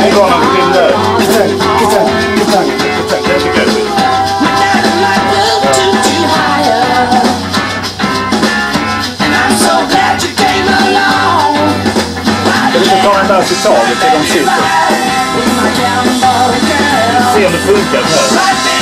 Nu går han till där. Gitarr, gitarr, gitarr, gitarr. Det är inte ta den där till taget där de sista? Se om det funkar.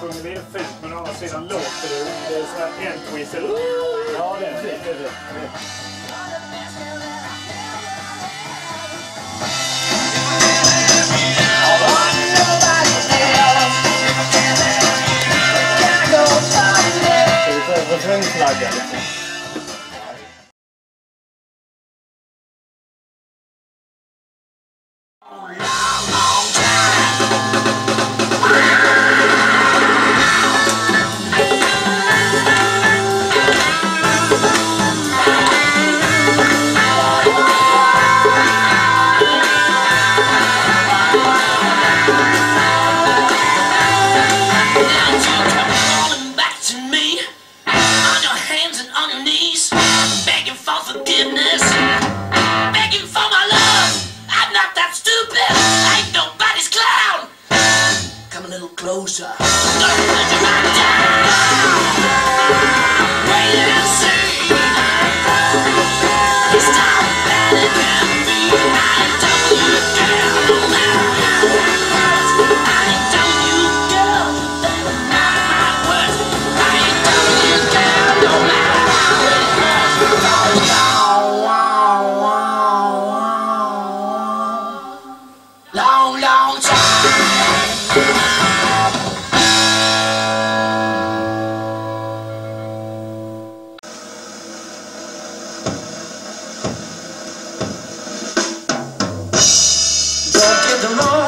sjunger vi det fint men å andra sidan låter det Det är sån här end. Ja, det är fint. Det är liksom. forgiveness. Begging for my love. I'm not that stupid. Ain't nobody's clown. Come a little closer. Don't let your right down. Wait and see. Stop panicking. the Lord.